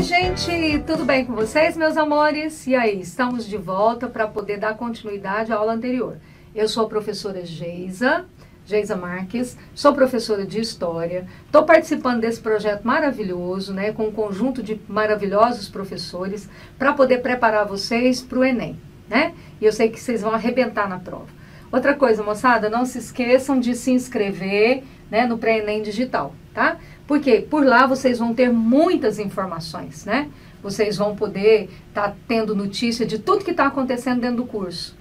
Oi, gente, tudo bem com vocês, meus amores? E aí, estamos de volta para poder dar continuidade à aula anterior. Eu sou a professora Geisa, Geisa Marques, sou professora de História, estou participando desse projeto maravilhoso, né, com um conjunto de maravilhosos professores, para poder preparar vocês para o Enem, né? E eu sei que vocês vão arrebentar na prova. Outra coisa, moçada, não se esqueçam de se inscrever né, no pré-ENEM digital, tá? Porque por lá vocês vão ter muitas informações, né? Vocês vão poder estar tá tendo notícia de tudo que está acontecendo dentro do curso.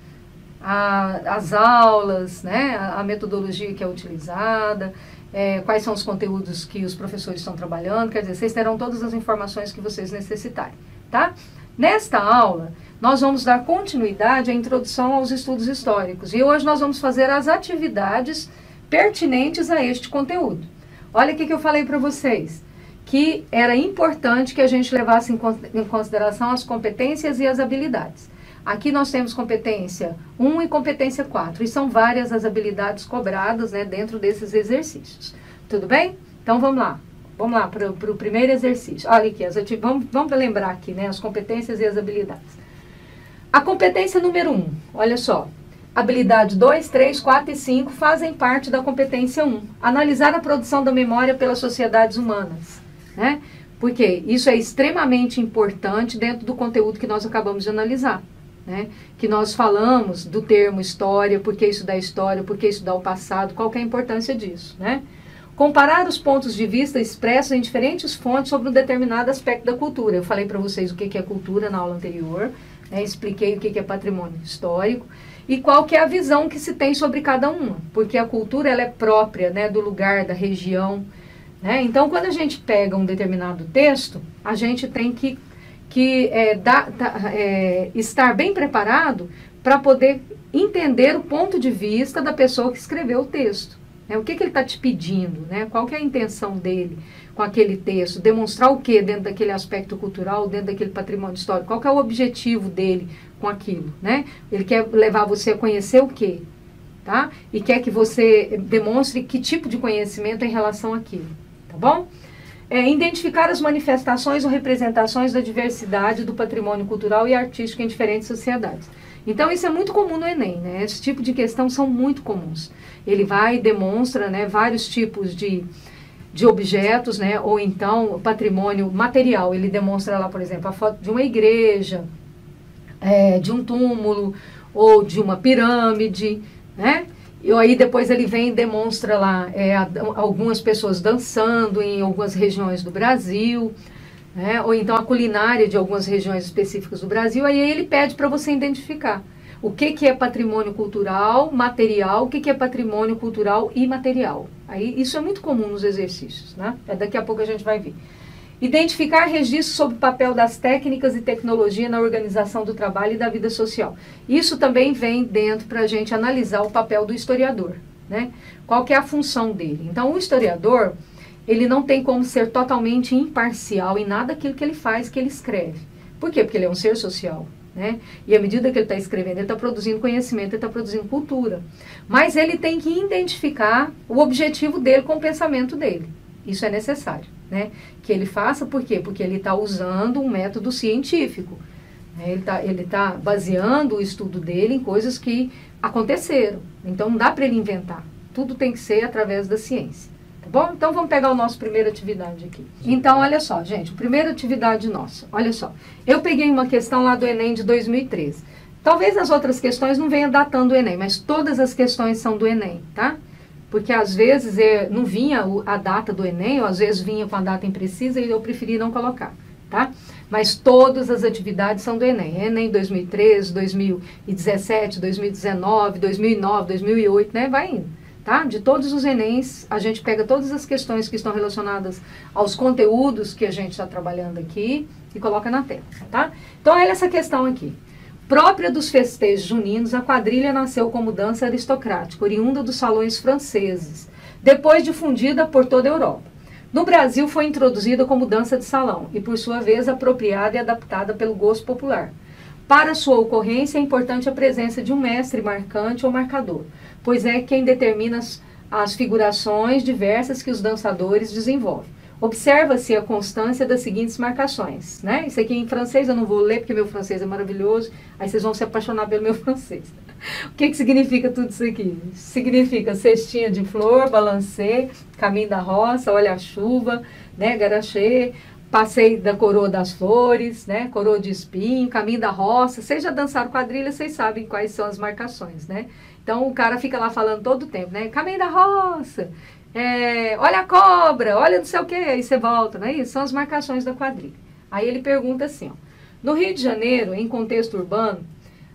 A, as aulas, né? A, a, metodologia que é utilizada, é, quais são os conteúdos que os professores estão trabalhando, quer dizer, vocês terão todas as informações que vocês necessitarem, tá? Nesta aula, nós vamos dar continuidade à introdução aos estudos históricos e hoje nós vamos fazer as atividades pertinentes a este conteúdo. Olha o que, eu falei para vocês. Que era importante que a gente levasse em consideração as competências e as habilidades. Aqui nós temos competência 1 e competência 4. E são várias as habilidades cobradas né, dentro desses exercícios. Tudo bem? Então vamos lá. Vamos lá para o primeiro exercício. Olha aqui, as vamos, vamos lembrar aqui né, as competências e as habilidades. A competência número 1, olha só. Habilidade 2, 3, 4 e 5 fazem parte da competência 1. Analisar a produção da memória pelas sociedades humanas. Né? Porque isso é extremamente importante dentro do conteúdo que nós acabamos de analisar. Né? Que nós falamos do termo história, por que isso dá história, por que isso dá o passado, qual é a importância disso. Né? Comparar os pontos de vista expressos em diferentes fontes sobre um determinado aspecto da cultura. Eu falei para vocês o que é cultura na aula anterior, né? expliquei o que é patrimônio histórico e qual que é a visão que se tem sobre cada uma, porque a cultura ela é própria né, do lugar, da região. Né? Então, quando a gente pega um determinado texto, a gente tem que, que é, dar, é, estar bem preparado para poder entender o ponto de vista da pessoa que escreveu o texto. Né? O que, que ele está te pedindo? Né? Qual que é a intenção dele com aquele texto? Demonstrar o que dentro daquele aspecto cultural, dentro daquele patrimônio histórico? Qual que é o objetivo dele com aquilo? Né? Ele quer levar você a conhecer o quê? Tá? E quer que você demonstre que tipo de conhecimento em relação àquilo. Tá bom? É, identificar as manifestações ou representações da diversidade do patrimônio cultural e artístico em diferentes sociedades. Então, isso é muito comum no Enem, né? Esse tipo de questão são muito comuns. Ele vai e demonstra né, vários tipos de, de objetos, né? Ou então, patrimônio material. Ele demonstra lá, por exemplo, a foto de uma igreja, é, de um túmulo, ou de uma pirâmide, né? E aí depois ele vem e demonstra lá é, algumas pessoas dançando em algumas regiões do Brasil, né? ou então a culinária de algumas regiões específicas do Brasil, aí ele pede para você identificar o que, que é patrimônio cultural, material, o que, que é patrimônio cultural imaterial. Aí isso é muito comum nos exercícios, né? É, daqui a pouco a gente vai ver. Identificar registros sobre o papel das técnicas e tecnologia na organização do trabalho e da vida social. Isso também vem dentro para a gente analisar o papel do historiador, né? Qual que é a função dele? Então, o historiador, ele não tem como ser totalmente imparcial em nada aquilo que ele faz, que ele escreve. Por quê? Porque ele é um ser social. Né? E à medida que ele está escrevendo, ele está produzindo conhecimento, ele está produzindo cultura. Mas ele tem que identificar o objetivo dele com o pensamento dele. Isso é necessário. Né? Que ele faça, por quê? Porque ele está usando um método científico. Né? Ele está ele tá baseando o estudo dele em coisas que aconteceram. Então não dá para ele inventar. Tudo tem que ser através da ciência. Tá bom? Então vamos pegar o nosso primeira atividade aqui. Então, olha só, gente, primeira atividade nossa. Olha só. Eu peguei uma questão lá do Enem de 2013. Talvez as outras questões não venham datando o Enem, mas todas as questões são do Enem, tá? Porque às vezes é, não vinha a data do Enem, ou às vezes vinha com a data imprecisa e eu preferi não colocar, tá? Mas todas as atividades são do Enem. Enem 2013, 2017, 2019, 2009, 2008, né? Vai indo tá? De todos os Enems, a gente pega todas as questões que estão relacionadas aos conteúdos que a gente está trabalhando aqui e coloca na tela, tá? Então, olha essa questão aqui. Própria dos festejos juninos, a quadrilha nasceu como dança aristocrática, oriunda dos salões franceses, depois difundida por toda a Europa. No Brasil foi introduzida como dança de salão e, por sua vez, apropriada e adaptada pelo gosto popular. Para sua ocorrência, é importante a presença de um mestre marcante ou marcador, pois é quem determina as, as figurações diversas que os dançadores desenvolvem. Observa-se a constância das seguintes marcações, né? Isso aqui em francês eu não vou ler porque meu francês é maravilhoso, aí vocês vão se apaixonar pelo meu francês. O que, que significa tudo isso aqui? Significa cestinha de flor, balancê, caminho da roça, olha a chuva, né, garachê, passeio da coroa das flores, né, coroa de espinho, caminho da roça. Vocês já dançaram quadrilha, vocês sabem quais são as marcações, né? Então o cara fica lá falando todo o tempo, né? Caminho da roça, é, olha a cobra, olha não sei o que, aí você volta, não é isso? São as marcações da quadrilha. Aí ele pergunta assim, ó, no Rio de Janeiro, em contexto urbano,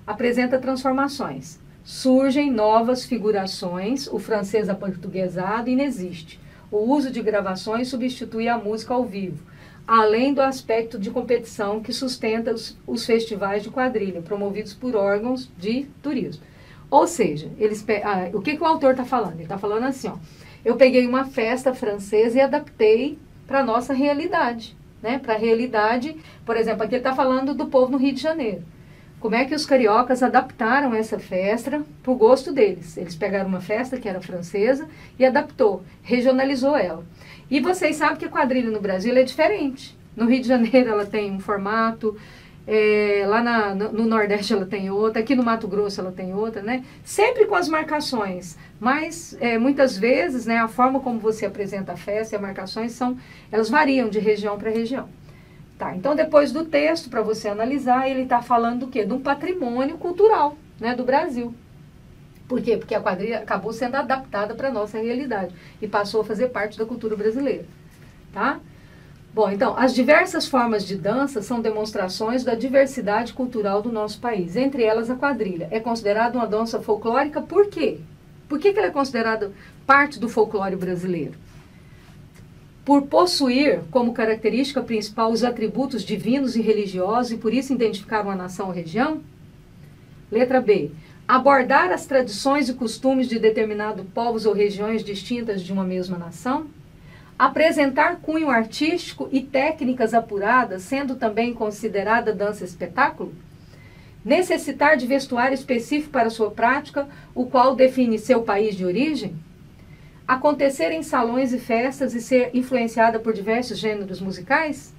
apresenta transformações. Surgem novas figurações, o francês aportuguesado inexiste. O uso de gravações substitui a música ao vivo, além do aspecto de competição que sustenta os, os festivais de quadrilha, promovidos por órgãos de turismo. Ou seja, eles, ah, o que, que o autor está falando? Ele está falando assim, ó, eu peguei uma festa francesa e adaptei para a nossa realidade. Né? Para a realidade, por exemplo, aqui ele está falando do povo no Rio de Janeiro como é que os cariocas adaptaram essa festa para o gosto deles. Eles pegaram uma festa que era francesa e adaptou, regionalizou ela. E vocês sabem que a quadrilha no Brasil é diferente. No Rio de Janeiro ela tem um formato, é, lá na, no, no, Nordeste ela tem outra, aqui no Mato Grosso ela tem outra, né? Sempre com as marcações, mas é, muitas vezes, né, a forma como você apresenta a festa e as marcações são, elas variam de região para região. Tá, então depois do texto, para você analisar, ele está falando do quê? De um patrimônio cultural né, do Brasil. Por quê? Porque a quadrilha acabou sendo adaptada para a nossa realidade e passou a fazer parte da cultura brasileira. Tá? Bom, então, as diversas formas de dança são demonstrações da diversidade cultural do nosso país, entre elas a quadrilha. É considerada uma dança folclórica por quê? Por que, que ela é considerada parte do folclore brasileiro? por possuir como característica principal os atributos divinos e religiosos e por isso identificar uma nação ou região? Letra B. Abordar as tradições e costumes de determinados povos ou regiões distintas de uma mesma nação? Apresentar cunho artístico e técnicas apuradas, sendo também considerada dança-espetáculo? Necessitar de vestuário específico para sua prática, o qual define seu país de origem? acontecer em salões e festas e ser influenciada por diversos gêneros musicais?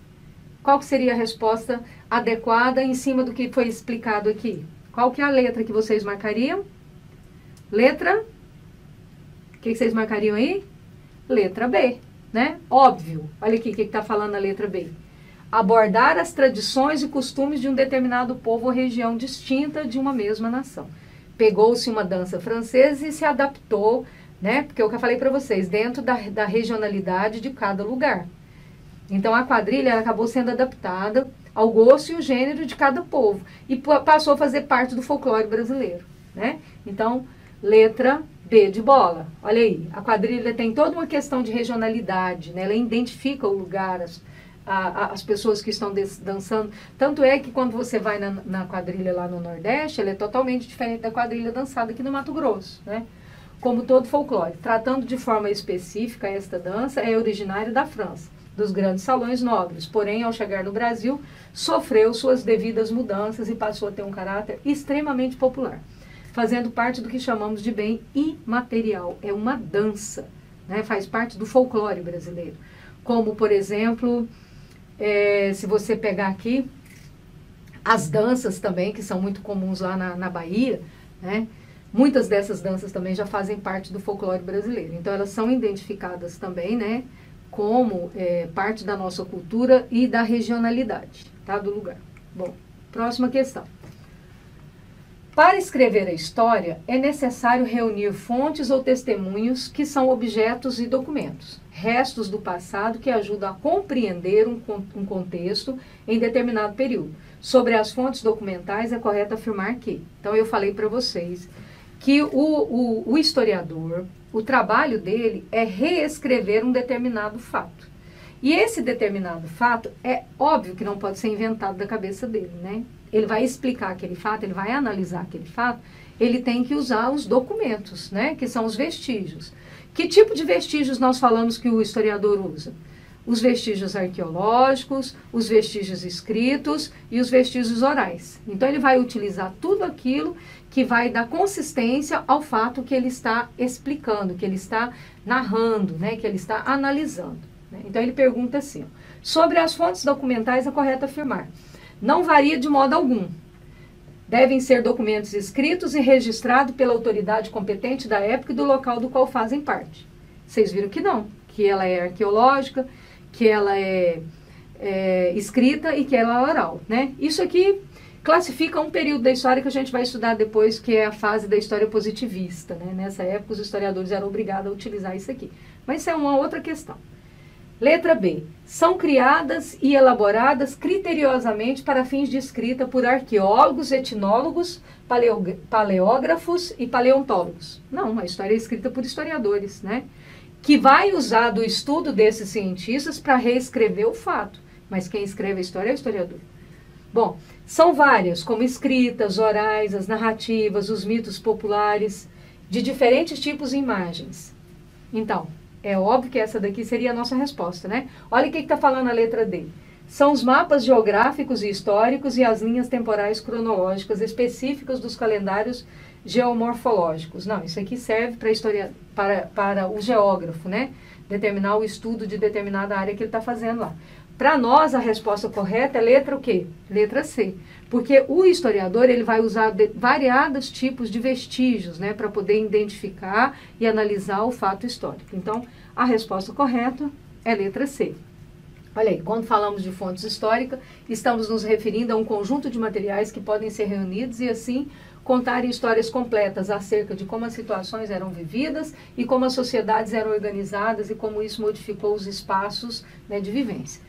Qual seria a resposta adequada em cima do que foi explicado aqui? Qual que é a letra que vocês marcariam? Letra? O que, que vocês marcariam aí? Letra B, né? Óbvio. Olha aqui o que está falando a letra B. Abordar as tradições e costumes de um determinado povo ou região distinta de uma mesma nação. Pegou-se uma dança francesa e se adaptou né? Porque é o que eu falei para vocês, dentro da, da regionalidade de cada lugar. Então a quadrilha acabou sendo adaptada ao gosto e o gênero de cada povo e passou a fazer parte do folclore brasileiro, né? Então, letra B de bola. Olha aí, a quadrilha tem toda uma questão de regionalidade, né? Ela identifica o lugar, as, a, as pessoas que estão dançando. Tanto é que quando você vai na, na quadrilha lá no Nordeste, ela é totalmente diferente da quadrilha dançada aqui no Mato Grosso, né? como todo folclore. Tratando de forma específica, esta dança é originária da França, dos grandes salões nobres, porém, ao chegar no Brasil, sofreu suas devidas mudanças e passou a ter um caráter extremamente popular, fazendo parte do que chamamos de bem imaterial. É uma dança, né? faz parte do folclore brasileiro. Como, por exemplo, é, se você pegar aqui, as danças também, que são muito comuns lá na, na Bahia, né? Muitas dessas danças também já fazem parte do folclore brasileiro. Então, elas são identificadas também, né, como é, parte da nossa cultura e da regionalidade, tá, do lugar. Bom, próxima questão. Para escrever a história, é necessário reunir fontes ou testemunhos que são objetos e documentos, restos do passado que ajudam a compreender um, um contexto em determinado período. Sobre as fontes documentais, é correto afirmar que. Então, eu falei para vocês que o, o, o historiador, o trabalho dele é reescrever um determinado fato. E esse determinado fato é óbvio que não pode ser inventado da cabeça dele, né? Ele vai explicar aquele fato, ele vai analisar aquele fato, ele tem que usar os documentos, né? Que são os vestígios. Que tipo de vestígios nós falamos que o historiador usa? Os vestígios arqueológicos, os vestígios escritos e os vestígios orais. Então ele vai utilizar tudo aquilo que vai dar consistência ao fato que ele está explicando, que ele está narrando, né, que ele está analisando. Né? Então ele pergunta assim: sobre as fontes documentais é correto afirmar. Não varia de modo algum. Devem ser documentos escritos e registrados pela autoridade competente da época e do local do qual fazem parte. Vocês viram que não, que ela é arqueológica, que ela é, é escrita e que ela é oral, né? Isso aqui classifica um período da história que a gente vai estudar depois, que é a fase da história positivista, né? Nessa época os historiadores eram obrigados a utilizar isso aqui. Mas isso é uma outra questão. Letra B. São criadas e elaboradas criteriosamente para fins de escrita por arqueólogos, etnólogos, paleógrafos e paleontólogos. Não, a história é escrita por historiadores, né? Que vai usar do estudo desses cientistas para reescrever o fato. Mas quem escreve a história é o historiador. Bom, são várias, como escritas, orais, as narrativas, os mitos populares, de diferentes tipos de imagens. Então, é óbvio que essa daqui seria a nossa resposta, né? Olha o que está falando a letra D. São os mapas geográficos e históricos e as linhas temporais cronológicas específicas dos calendários geomorfológicos. Não, isso aqui serve para, historia, para, para o geógrafo, né? Determinar o estudo de determinada área que ele está fazendo lá. Para nós, a resposta correta é letra o quê? Letra C. Porque o historiador ele vai usar variados tipos de vestígios né, para poder identificar e analisar o fato histórico. Então, a resposta correta é letra C. Olha aí, quando falamos de fontes históricas, estamos nos referindo a um conjunto de materiais que podem ser reunidos e assim contarem histórias completas acerca de como as situações eram vividas e como as sociedades eram organizadas e como isso modificou os espaços né, de vivência.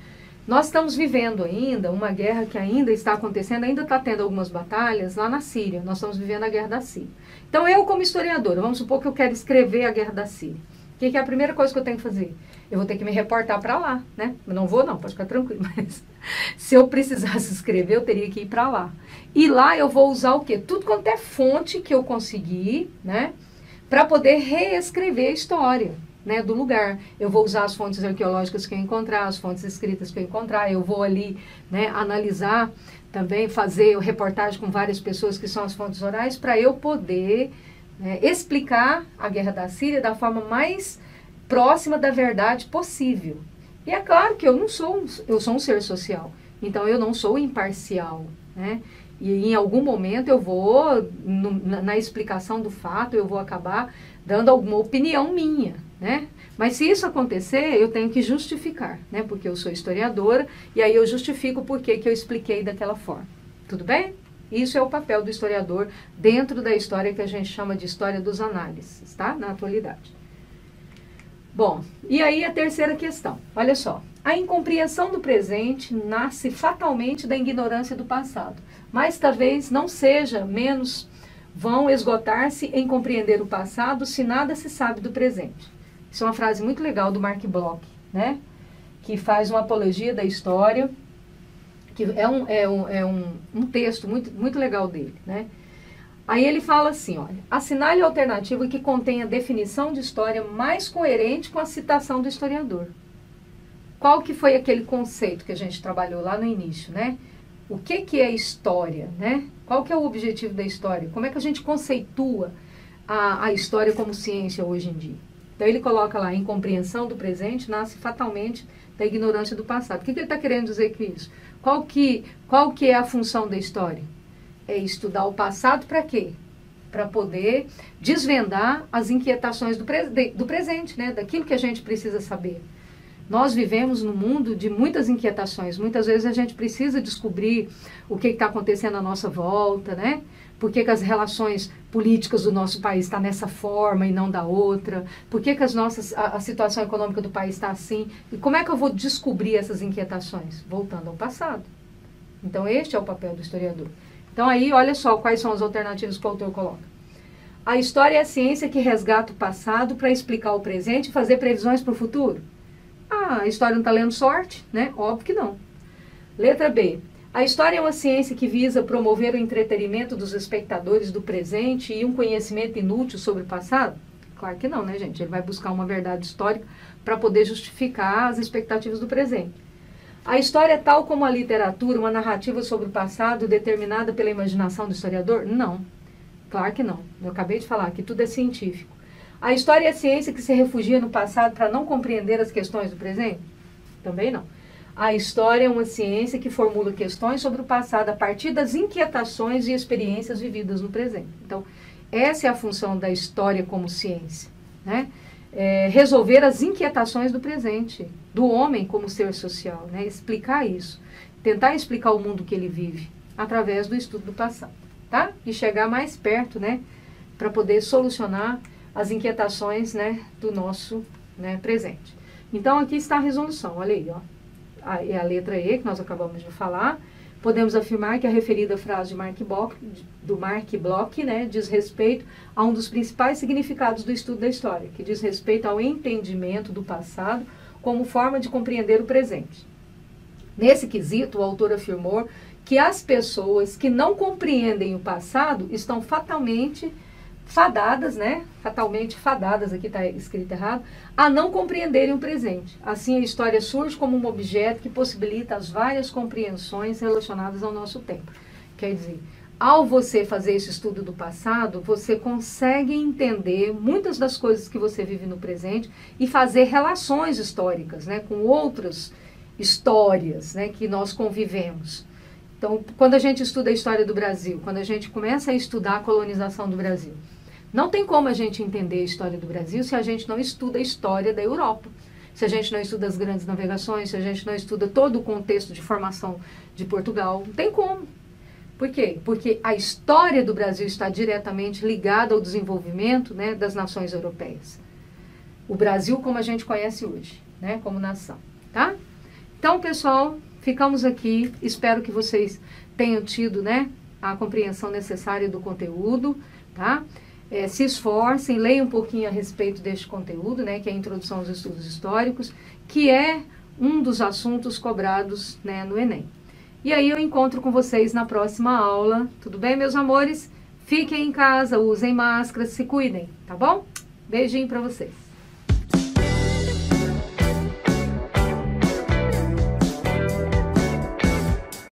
Nós estamos vivendo ainda uma guerra que ainda está acontecendo, ainda está tendo algumas batalhas lá na Síria. Nós estamos vivendo a guerra da Síria. Então, eu, como historiadora, vamos supor que eu quero escrever a guerra da Síria. O que, que é a primeira coisa que eu tenho que fazer? Eu vou ter que me reportar para lá, né? Eu não vou, não, pode ficar tranquilo. Mas se eu precisasse escrever, eu teria que ir para lá. E lá eu vou usar o quê? Tudo quanto é fonte que eu conseguir, né? Para poder reescrever a história né, do lugar. Eu vou usar as fontes arqueológicas que eu encontrar, as fontes escritas que eu encontrar, eu vou ali né, analisar também, fazer reportagem com várias pessoas que são as fontes orais, para eu poder né, explicar a guerra da Síria da forma mais próxima da verdade possível. E é claro que eu não sou, eu sou um ser social, então eu não sou imparcial, né? E em algum momento eu vou, no, na, na explicação do fato, eu vou acabar dando alguma opinião minha, né? Mas se isso acontecer, eu tenho que justificar, né? Porque eu sou historiadora e aí eu justifico por que eu expliquei daquela forma. Tudo bem? Isso é o papel do historiador dentro da história que a gente chama de história dos análises, tá? Na atualidade. Bom, e aí a terceira questão. Olha só. A incompreensão do presente nasce fatalmente da ignorância do passado, mas talvez não seja menos vão esgotar-se em compreender o passado se nada se sabe do presente. Isso é uma frase muito legal do Mark Bloch, né? Que faz uma apologia da história, que é um, é um, é um, um texto muito, muito legal dele, né? Aí ele fala assim, olha, assinale a alternativa que contém a definição de história mais coerente com a citação do historiador. Qual que foi aquele conceito que a gente trabalhou lá no início, né? O que, que é história, né? Qual que é o objetivo da história? Como é que a gente conceitua a, a história como ciência hoje em dia? Então ele coloca lá, incompreensão do presente nasce fatalmente da ignorância do passado. O que, que ele está querendo dizer com isso? Qual que, qual que é a função da história? É estudar o passado para quê? Para poder desvendar as inquietações do, pre, do presente, né? daquilo que a gente precisa saber. Nós vivemos num mundo de muitas inquietações. Muitas vezes a gente precisa descobrir o que está acontecendo à nossa volta, né? Por que, que, as relações políticas do nosso país estão tá nessa forma e não da outra? Por que, que as nossas, a, a situação econômica do país está assim? E como é que eu vou descobrir essas inquietações? Voltando ao passado. Então, este é o papel do historiador. Então, aí, olha só quais são as alternativas que o autor coloca. A história é a ciência que resgata o passado para explicar o presente e fazer previsões para o futuro? A história não está lendo sorte, né? Óbvio que não. Letra B. A história é uma ciência que visa promover o entretenimento dos espectadores do presente e um conhecimento inútil sobre o passado? Claro que não, né, gente? Ele vai buscar uma verdade histórica para poder justificar as expectativas do presente. A história é tal como a literatura, uma narrativa sobre o passado determinada pela imaginação do historiador? Não. Claro que não. Eu acabei de falar que tudo é científico. A história é a ciência que se refugia no passado para não compreender as questões do presente? também não. A história é uma ciência que formula questões sobre o passado a partir das inquietações e experiências vividas no presente. Então, essa é a função da história como ciência, né? É resolver as inquietações do presente, do homem como ser social, né? Explicar isso, tentar explicar o mundo que ele vive através do estudo do passado, tá? E chegar mais perto, né? Para poder solucionar as inquietações, né? Do nosso né, presente. Então, aqui está a resolução, olha aí, ó. A, é a letra E, que nós acabamos de falar. Podemos afirmar que a referida frase de Mark Bloch, do Mark Bloch né, diz respeito a um dos principais significados do estudo da história, que diz respeito ao entendimento do passado como forma de compreender o presente. Nesse quesito, o autor afirmou que as pessoas que não compreendem o passado estão fatalmente fadadas, né? Fatalmente fadadas, aqui está escrito errado, a não compreenderem o presente. Assim, a história surge como um objeto que possibilita as várias compreensões relacionadas ao nosso tempo. Quer dizer, ao você fazer esse estudo do passado, você consegue entender muitas das coisas que você vive no presente e fazer relações históricas, né, com outras histórias, né, que nós convivemos. Então, quando a gente estuda a história do Brasil, quando a gente começa a estudar a colonização do Brasil, não tem como a gente entender a história do Brasil se a gente não estuda a história da Europa. Se a gente não estuda as grandes navegações, se a gente não estuda todo o contexto de formação de Portugal, não tem como. Por quê? Porque a história do Brasil está diretamente ligada ao desenvolvimento né, das nações europeias. O Brasil como a gente conhece hoje, né, como nação, tá? Então, pessoal, ficamos aqui. Espero que vocês tenham tido, né, a compreensão necessária do conteúdo, tá? É, se esforcem, leiam um pouquinho a respeito deste conteúdo, né, que é a introdução aos estudos históricos, que é um dos assuntos cobrados né, no Enem. E aí eu encontro com vocês na próxima aula. Tudo bem, meus amores? Fiquem em casa, usem máscara, se cuidem, tá bom? Beijinho para vocês.